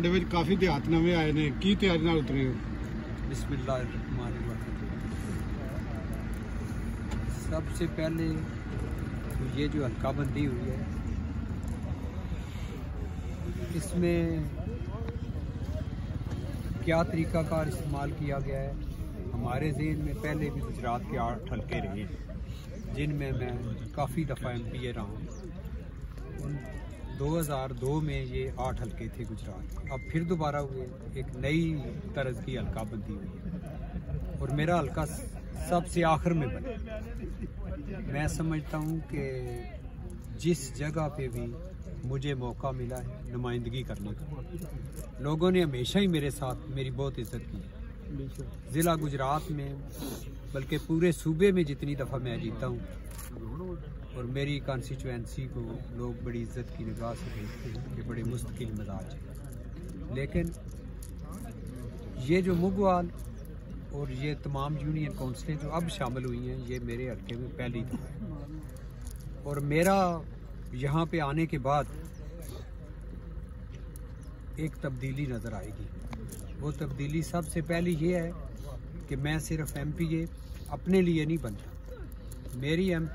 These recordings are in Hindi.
ਤੁਹਾਡੇ ਵਿੱਚ ਕਾਫੀ ਦਿਹਾਤ ਨਵੇਂ ਆਏ ਨੇ ਕੀ ਤਿਆਰੀ ਨਾਲ ਉਤਰੇ ਹੋ बिस्मिल्लाहिर्रहमानिर्रहीम सबसे पहले तो ये जो हल्का बंदी हुई है इसमें क्या तरीकाकार इस्तेमाल किया गया है हमारे जहन में पहले भी गुजरात के आठ हल्के रहे जिनमें मैं काफ़ी दफ़ा एम पी ए रहा हूँ उन 2002 में ये आठ हल्के थे गुजरात अब फिर दोबारा हुए एक नई तरज की हल्का बंदी हुई है। और मेरा हल्का सबसे आखिर में बना। मैं समझता हूँ कि जिस जगह पे भी मुझे मौका मिला है नुमाइंदगी करने का लोगों ने हमेशा ही मेरे साथ मेरी बहुत इज़्ज़त की ज़िला गुजरात में बल्कि पूरे सूबे में जितनी दफ़ा मैं जीता हूँ, और मेरी कॉन्स्टिट्यूंसी को लोग बड़ी इज़्ज़त की निगाह से देखते हैं कि बड़े मुस्तकिल मिजाज हैं। लेकिन ये जो मुगवाल और ये तमाम यूनियन काउंसिलें जो अब शामिल हुई हैं, ये मेरे हल्के में पहली दफ़ा है। और मेरा यहाँ पे आने के बाद एक तब्दीली नज़र आएगी। वो तब्दीली सबसे पहली ये है कि मैं सिर्फ़ एम अपने लिए नहीं बनता मेरी एम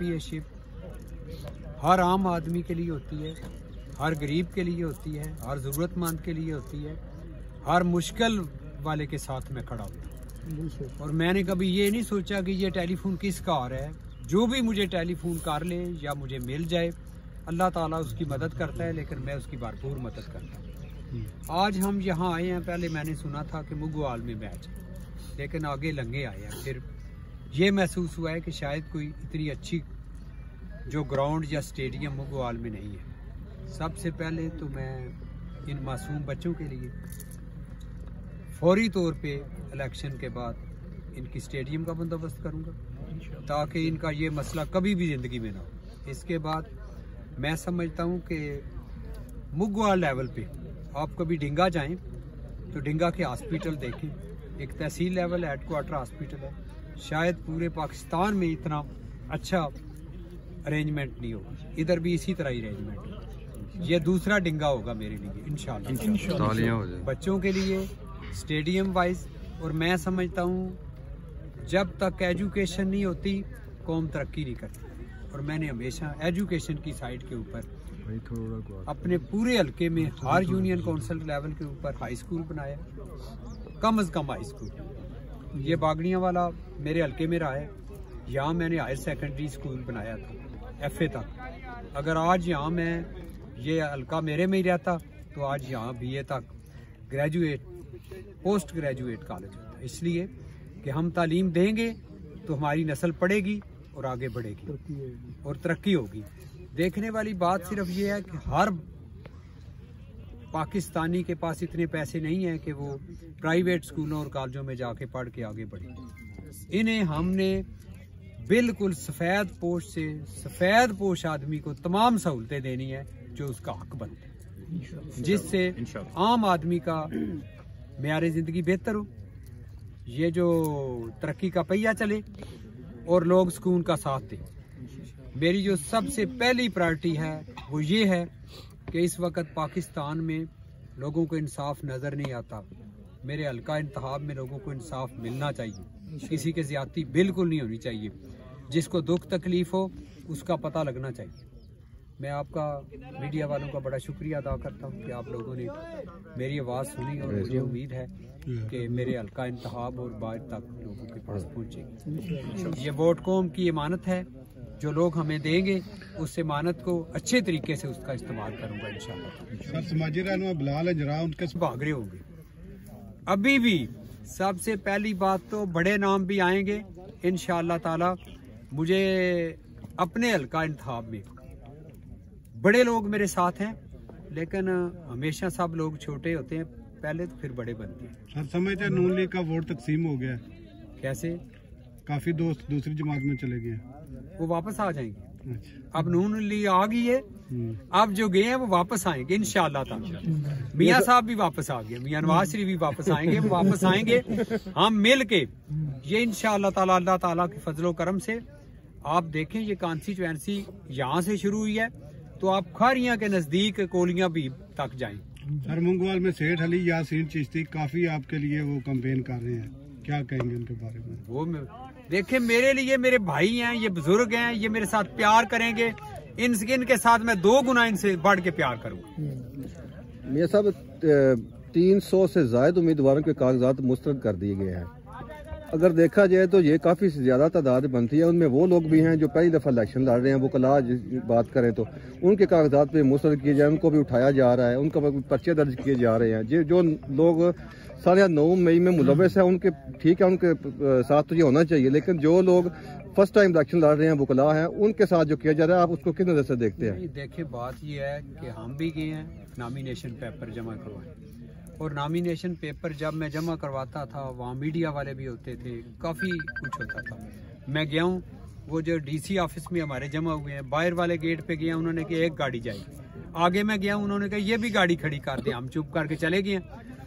हर आम आदमी के लिए होती है हर गरीब के लिए होती है हर ज़रूरतमंद के लिए होती है हर मुश्किल वाले के साथ मैं खड़ा हूँ। और मैंने कभी ये नहीं सोचा कि ये टेलीफोन किसका आ रहा है। जो भी मुझे टेलीफोन कर ले या मुझे मिल जाए अल्लाह ताला उसकी मदद करता है लेकिन मैं उसकी भरपूर मदद करता हूँ। आज हम यहाँ आए हैं पहले मैंने सुना था कि मुगवाल में मैच है। लेकिन आगे लंगे आए हैं। फिर ये महसूस हुआ है कि शायद कोई इतनी अच्छी जो ग्राउंड या स्टेडियम मुगवाल में नहीं है। सबसे पहले तो मैं इन मासूम बच्चों के लिए फौरी तौर पे इलेक्शन के बाद इनकी स्टेडियम का बंदोबस्त करूँगा, ताकि इनका ये मसला कभी भी ज़िंदगी में ना हो। इसके बाद मैं समझता हूँ कि मुगवाल लेवल पे आप कभी डिंगा जाएँ तो डिंगा के हॉस्पिटल देखें। एक तहसील लेवल हेडक्वार्टर हॉस्पिटल है। शायद पूरे पाकिस्तान में इतना अच्छा अरेंजमेंट नहीं होगा। इधर भी इसी तरह ही अरेंजमेंट होगा ये दूसरा डिंगा होगा मेरे लिए तालियाँ बच्चों के लिए स्टेडियम वाइज और मैं समझता हूँ जब तक एजुकेशन नहीं होती कौम तरक्की नहीं करती। और मैंने हमेशा एजुकेशन की साइड के ऊपर अपने पूरे हल्के में हर यूनियन काउंसिल लेवल के ऊपर हाई स्कूल बनाया। कम अज कम हाई स्कूल ये बागड़ियाँ वाला मेरे हल्के में रहा है। यहाँ मैंने हायर सेकेंडरी स्कूल बनाया था एफ़ ए तक। अगर आज यहाँ मैं ये हल्का मेरे में ही रहता तो आज यहाँ बी ए तक। ग्रेजुएट पोस्ट ग्रेजुएट कॉलेज होता इसलिए कि हम तालीम देंगे तो हमारी नस्ल पढ़ेगी और आगे बढ़ेगी और तरक्की होगी। देखने वाली बात सिर्फ़ ये है कि हर पाकिस्तानी के पास इतने पैसे नहीं है कि वो प्राइवेट स्कूलों और कॉलेजों में जाके पढ़ के आगे बढ़े। इन्हें हमने बिल्कुल सफ़ेद पोश से सफ़ेद पोश आदमी को तमाम सहूलतें देनी है जो उसका हक बनते हैं। जिससे आम आदमी का म्यार ज़िंदगी बेहतर हो। ये जो तरक्की का पहिया चले और लोग सुकून का साथ दें। मेरी जो सबसे पहली प्रायोरिटी है वो ये है कि इस वक्त पाकिस्तान में लोगों को इंसाफ नज़र नहीं आता। मेरे हल्का इंतहाब में लोगों को इंसाफ मिलना चाहिए। किसी के ज्यादती बिल्कुल नहीं होनी चाहिए। जिसको दुख तकलीफ़ हो उसका पता लगना चाहिए। मैं आपका मीडिया वालों का बड़ा शुक्रिया अदा करता हूँ कि आप लोगों ने मेरी आवाज़ सुनी और मुझे उम्मीद है कि मेरे हल्का इंतहाब और बाहर तक लोगों के पास पहुँचेगी। ये वोट कौम की इमानत है। जो लोग हमें देंगे उस इमानत को अच्छे तरीके से उसका इस्तेमाल करूँगा इंशाल्लाह। सर समाजी रहनुमा बिलाल जरा उनके होंगे। अभी भी सबसे पहली बात तो बड़े नाम भी आएँगे इन ताला। मुझे अपने हल्का इंतहाब में बड़े लोग मेरे साथ हैं लेकिन हमेशा सब लोग छोटे होते हैं पहले तो फिर बड़े बनते हैं। सर समझते हैं नून लीग का वोट तकसीम हो गया। कैसे? काफ़ी दोस्त दूसरी जमात में चले गए। वो वापस आ जाएँगे। अच्छा। अब नून ली आ गई है। हम्म। अब जो गए हैं वो वापस आएँगे ताला। मियाँ साहब भी वापस आ गए मियाँ नवाज़ शरीफ भी वापस आएँगे वो वापस आएँगे। हम मिल के ये इंशाल्लाह ताला अल्लाह ताला के फजलो करम से आप देखें ये कॉन्स्टिट्यूएंसी यहाँ से शुरू हुई है तो आप खारियाँ के नज़दीक कोलियाँ भी तक जाएँ। सर मुंगवाल में सेठ अली यासीन चिश्ती काफ़ी आपके लिए वो कंपेन कर रहे हैं। क्या कहेंगे उनके बारे में? वो मैं देखिए मेरे लिए मेरे भाई हैं, ये बुज़ुर्ग हैं, ये मेरे साथ प्यार करेंगे। इन इनके साथ मैं दो गुना इनसे बढ़ के प्यार करूँ मियाँ साहब तीन सौ से जायद उम्मीदवारों के कागजात मुस्तरद कर दिए गए हैं। अगर देखा जाए तो ये काफ़ी ज़्यादा तादाद बनती है। उनमें वो लोग भी हैं जो पहली दफ़ा इलेक्शन लड़ रहे हैं, वो कला बात करें तो। उनके कागजात पे मुस्तरद किए जाए, उनको भी उठाया जा रहा है, उनका पर्चे दर्ज किए जा रहे हैं। जो लोग साढ़े नौ मई में मुलवस है, उनके, ठीक है, उनके साथ तो ये होना चाहिए, लेकिन जो लोग फ़र्स्ट टाइम इलेक्शन लड़ रहे हैं वकला हैं, उनके साथ जो किया जा रहा है, आप उसको किस नज़र से देखते हैं? देखिए, बात ये है कि हम भी गए हैं नॉमिनेशन पेपर जमा करवाए। और नामिनेशन पेपर जब मैं जमा करवाता था, वहाँ मीडिया वाले भी होते थे, काफ़ी कुछ होता था। मैं गया हूँ, वो जो डीसी ऑफ़िस में हमारे जमा हुए हैं, बाहर वाले गेट पे गया, उन्होंने कहा, एक गाड़ी जाएगी। आगे मैं गया उन्होंने कहा, ये भी गाड़ी खड़ी कर दे, हम चुप करके चले गए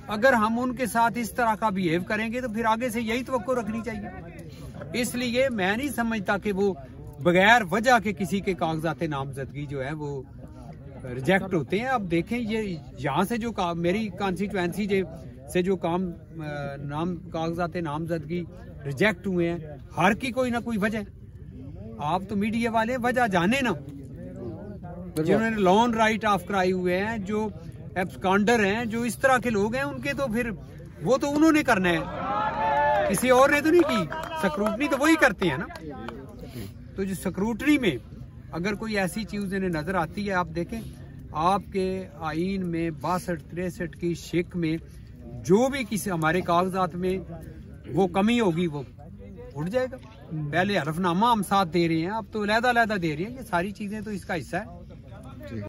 अगर हम उनके साथ इस तरह का बिहेव करेंगे तो फिर आगे से यही तो रखनी चाहिए। इसलिए मैं नहीं समझता कि वो बगैर वजह के किसी के कागजात नामजदगी जो है वो रिजेक्ट होते हैं। अब देखें ये यहाँ से जो काम मेरी कॉन्स्टिट्यूएंसी से जो काम नाम कागजात नामजदगी रिजेक्ट हुए हैं हर की कोई ना कोई वजह। आप तो मीडिया वाले वजह जाने ना। जिन्होंने लॉन राइट ऑफ़ कराई हुए हैं जो एब्सकॉन्डर हैं, जो इस तरह के लोग हैं, उनके तो फिर वो तो उन्होंने करना है। किसी और ने तो नहीं की। स्क्रूटनी तो वही करते हैं ना। तो जो स्क्रूटनी में अगर कोई ऐसी चीज़ इन्हें नज़र आती है, आप देखें, आपके आइन में बासठ, तिरसठ की शिक में जो भी किसी हमारे कागजात में वो कमी होगी, वो उठ जाएगा। पहले हरफनामा हम साथ दे रहे हैं, अब तो लहदा लहदा दे रहे हैं। ये सारी चीज़ें तो इसका हिस्सा है।